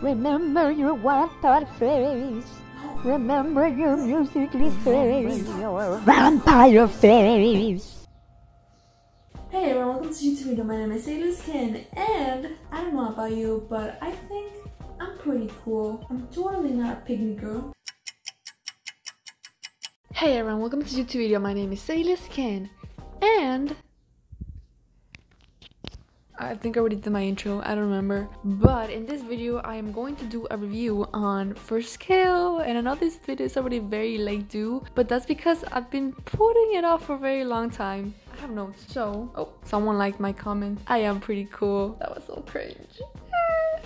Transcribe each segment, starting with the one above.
Remember your wild face. Remember your Musical.ly face. Your vampire face. Hey everyone, welcome to YouTube video. My name is Zaylizt Ken, and I don't know about you, but I think I'm pretty cool. I'm totally not a pygmy girl. Hey everyone, welcome to YouTube video. My name is Zaylizt Ken, and I think I already did my intro, I don't remember. But in this video, I am going to do a review on First Kill. And I know this video is already very late due, but that's because I've been putting it off for a very long time. I have notes. So, oh, someone liked my comment. I am pretty cool. That was so cringe.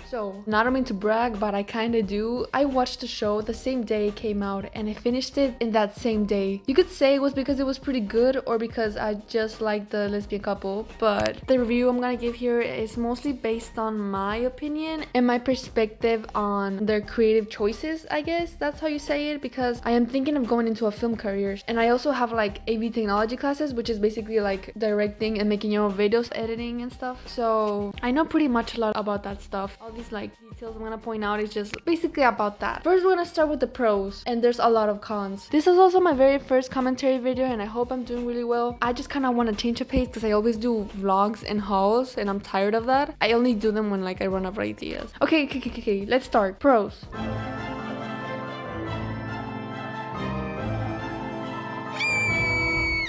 So, not mean to brag, but I kinda do. I watched the show the same day it came out and I finished it in that same day. You could say it was because it was pretty good or because I just liked the lesbian couple, but the review I'm gonna give here is mostly based on my opinion and my perspective on their creative choices, I guess that's how you say it, because I am thinking of going into a film career and I also have like AV technology classes, which is basically like directing and making your own videos, editing and stuff. So I know pretty much a lot about that stuff these like details I'm gonna point out is just basically about that. First we're gonna start with the pros and there's a lot of cons. This is also my very first commentary video and I hope I'm doing really well. I just kind of want to change the pace because I always do vlogs and hauls and I'm tired of that. I only do them when like I run out of ideas. Okay, okay, okay, okay, let's start. Pros.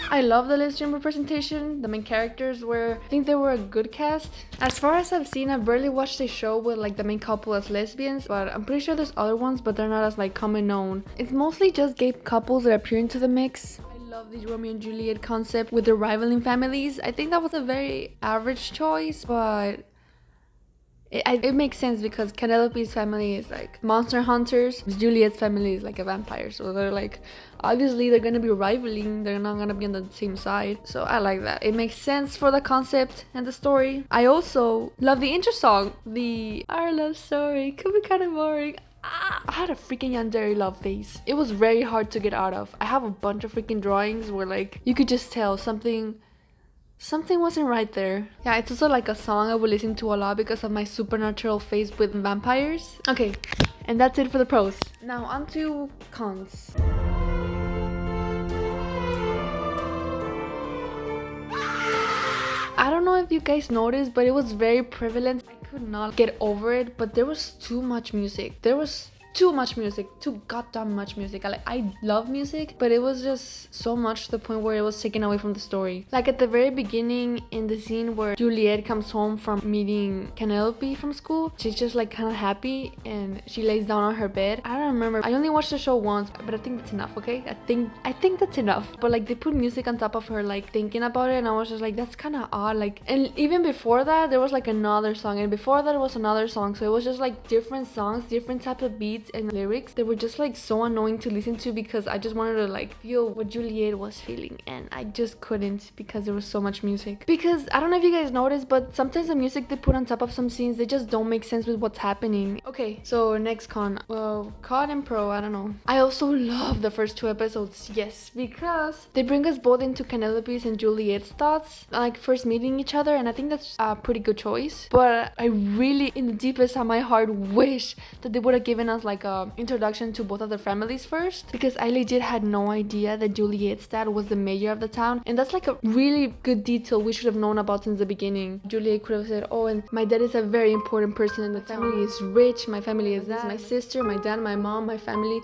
I love the lesbian representation. The main characters were, I think they were a good cast. As far as I've seen, I've barely watched a show with like the main couple as lesbians, but I'm pretty sure there's other ones, but they're not as like common known. It's mostly just gay couples that appear into the mix. I love the Romeo and Juliet concept with the rivaling families. I think that was a very average choice, but it, it, makes sense because Penelope's family is like monster hunters. Juliette's family is like a vampire. So they're like, obviously they're gonna be rivaling. They're not gonna be on the same side. So I like that. It makes sense for the concept and the story. I also love the intro song. The Our Love Story could be kind of boring. Ah, I had a freaking Yandere love face. It was very hard to get out of. I have a bunch of freaking drawings where like you could just tell something Something wasn't right there. Yeah, it's also like a song I would listen to a lot because of my supernatural face with vampires. Okay, and that's it for the pros. Now on to cons. I don't know if you guys noticed, but it was very prevalent. I could not get over it, but there was too much music. There was too much music, too goddamn much music. I like I love music, but it was just so much to the point where it was taken away from the story. Like at the very beginning in the scene where Juliette comes home from meeting Penelope from school, she's just like kind of happy and she lays down on her bed. I don't remember. I only watched the show once, but I think that's enough, okay? I think I think that's enough. But like they put music on top of her like thinking about it and I was just like that's kind of odd. Like and even before that there was like another song and before that was another song. So it was just like different songs, different type of beats beats and lyrics they were just like so annoying to listen to because I just wanted to like feel what Juliette was feeling and I just couldn't because there was so much music. Because I don't know if you guys noticed but sometimes the music they put on top of some scenes they just don't make sense with what's happening. Okay, so next con. Well, con and pro, I don't know. I also love the first two episodes, yes, because they bring us both into Penelope's and Juliette's thoughts, like first meeting each other and I think that's a pretty good choice. But I really, in the deepest of my heart, wish that they would have given us like like a introduction to both of their families first because I legit had no idea that Juliette's dad was the mayor of the town and that's like a really good detail we should have known about since the beginning. Juliette could have said, oh and my dad is a very important person in the family. Is rich, my family is this, my sister, my dad, my mom, my family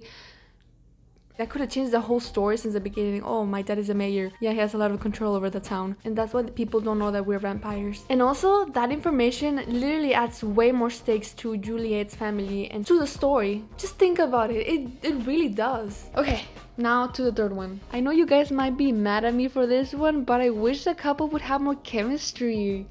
that could have changed the whole story since the beginning. Oh, my dad is a mayor. Yeah, he has a lot of control over the town. And that's why people don't know that we're vampires. And also, that information literally adds way more stakes to Juliette's family and to the story. Just think about it. It, it really does. Okay, now to the third one. I know you guys might be mad at me for this one, but I wish the couple would have more chemistry.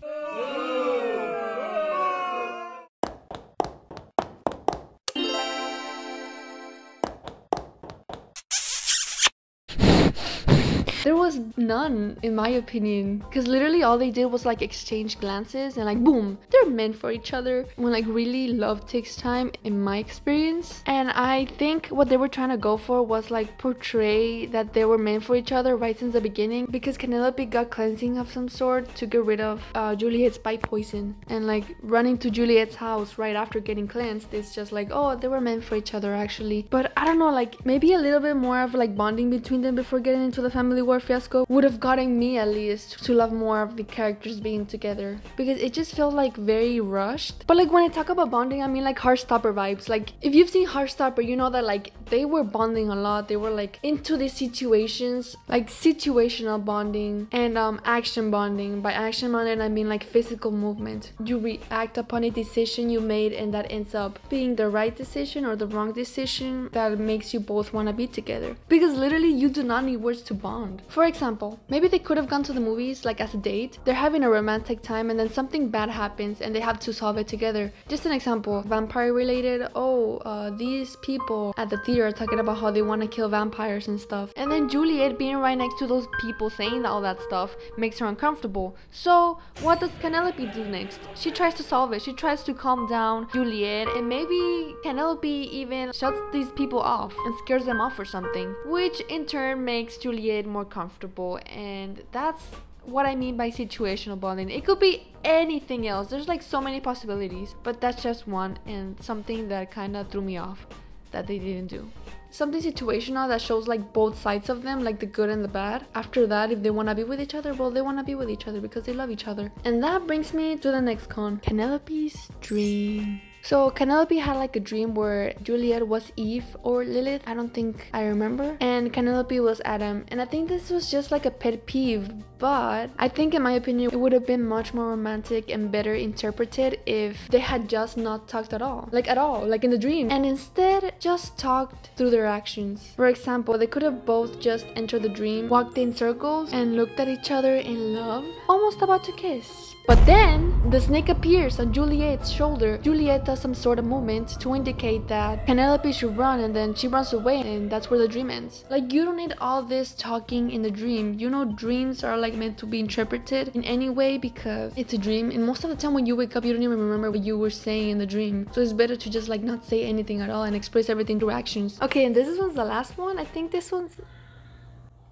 None, in my opinion. Because literally all they did was like exchange glances and like boom, they're meant for each other. When like really love takes time, in my experience. And I think what they were trying to go for was like portray that they were meant for each other right since the beginning. Because Penelope got cleansing of some sort to get rid of uh, Juliette's bite poison. And like running to Juliette's house right after getting cleansed, it's just like, oh, they were meant for each other actually. But I don't know, like maybe a little bit more of like bonding between them before getting into the family war fiasco would have gotten me at least to love more of the characters being together because it just felt like very rushed. But like when I talk about bonding, I mean like Heartstopper vibes. Like if you've seen Heartstopper, you know that like they were bonding a lot. They were like into these situations, like situational bonding and um action bonding. By action bonding, I mean like physical movement. You react upon a decision you made and that ends up being the right decision or the wrong decision that makes you both want to be together. Because literally you do not need words to bond. For example, maybe they could have gone to the movies like as a date. They're having a romantic time and then something bad happens and they have to solve it together. Just an example, vampire related. Oh, uh, these people at the theater are talking about how they want to kill vampires and stuff. And then Juliette being right next to those people saying all that stuff makes her uncomfortable. So what does Penelope do next? She tries to solve it. She tries to calm down Juliette and maybe Penelope even shuts these people off and scares them off or something. Which in turn makes Juliette more comfortable and that's what I mean by situational bonding. It could be anything else. There's like so many possibilities, but that's just one and something that kind of threw me off that they didn't do. Something situational that shows like both sides of them, like the good and the bad. After that, if they want to be with each other, well, they want to be with each other because they love each other. And that brings me to the next con Penelope's dream. So Penelope had like a dream where Juliette was Eve or Lilith. I don't think I remember. And Penelope was Adam. And I think this was just like a pet peeve. But I think in my opinion it would have been much more romantic and better interpreted if they had just not talked at all. Like at all. Like in the dream. And instead just talked through their actions. For example, they could have both just entered the dream, walked in circles, and looked at each other in love. Almost about to kiss. But then, the snake appears on Juliette's shoulder. Juliette does some sort of movement to indicate that Penelope should run and then she runs away and that's where the dream ends. Like, you don't need all this talking in the dream. You know, dreams are like meant to be interpreted in any way because it's a dream and most of the time when you wake up, you don't even remember what you were saying in the dream. So it's better to just like not say anything at all and express everything through actions. Okay, and this one's the last one. I think this one's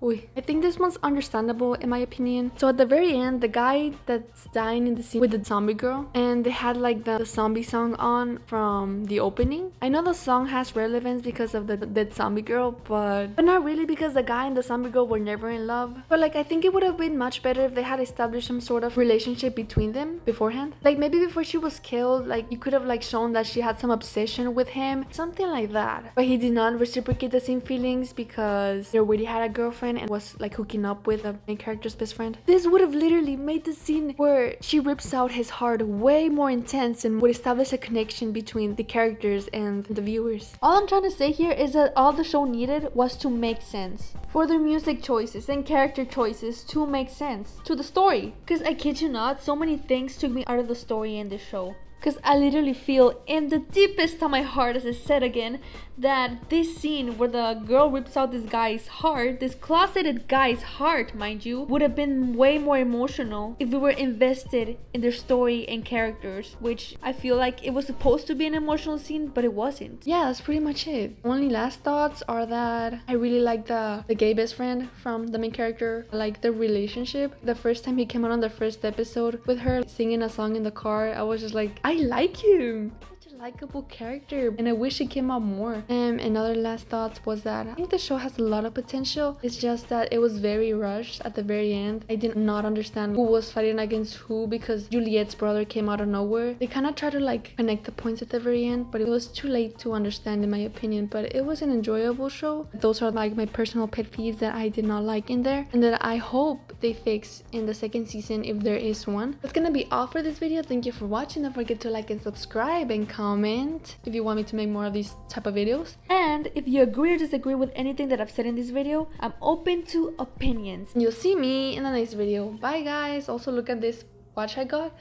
I think this one's understandable in my opinion. So at the very end, the guy that's dying in the scene with the zombie girl, and they had like the, the zombie song on from the opening. I know the song has relevance because of the dead zombie girl, but but not really because the guy and the zombie girl were never in love. But like I think it would have been much better if they had established some sort of relationship between them beforehand. Like maybe before she was killed, like you could have like shown that she had some obsession with him, something like that. But he did not reciprocate the same feelings because they already had a girlfriend and was like hooking up with the main character's best friend. This would have literally made the scene where she rips out his heart way more intense and would establish a connection between the characters and the viewers. All I'm trying to say here is that all the show needed was to make sense. For their music choices and character choices to make sense to the story. Because I kid you not, so many things took me out of the story in this show. Because I literally feel in the deepest of my heart, as I said again, that this scene where the girl rips out this guy's heart, this closeted guy's heart, mind you, would have been way more emotional if we were invested in their story and characters, which I feel like it was supposed to be an emotional scene, but it wasn't. Yeah, that's pretty much it. Only last thoughts are that I really like the, the gay best friend from the main character, I like the relationship. The first time he came out on the first episode with her singing a song in the car, I was just like, I like him likable character and I wish it came out more. Um, and other last thoughts was that I think the show has a lot of potential. It's just that it was very rushed at the very end. I did not understand who was fighting against who because Juliette's brother came out of nowhere. They kind of tried to like connect the points at the very end, but it was too late to understand in my opinion. But it was an enjoyable show. Those are like my personal pet peeves that I did not like in there and that I hope they fix in the second season if there is one. That's gonna be all for this video. Thank you for watching. Don't forget to like and subscribe and comment comment if you want me to make more of these type of videos. And if you agree or disagree with anything that I've said in this video, I'm open to opinions. You'll see me in the next video. Bye guys. Also look at this watch I got.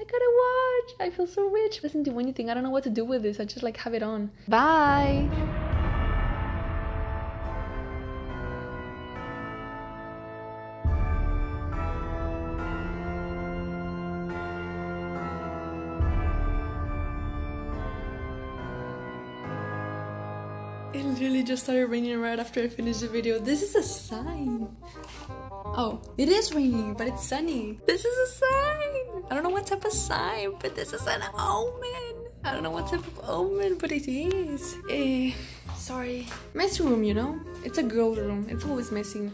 I got a watch. I feel so rich. It doesn't do anything. I don't know what to do with this. I just like have it on. Bye. Literally just started raining right after I finished the video. This is a sign. Oh, it is raining, but it's sunny. This is a sign. I don't know what type of sign, but this is an omen. I don't know what type of omen, but it is. Eh, sorry. Messy room, you know? It's a girl room. It's always messy.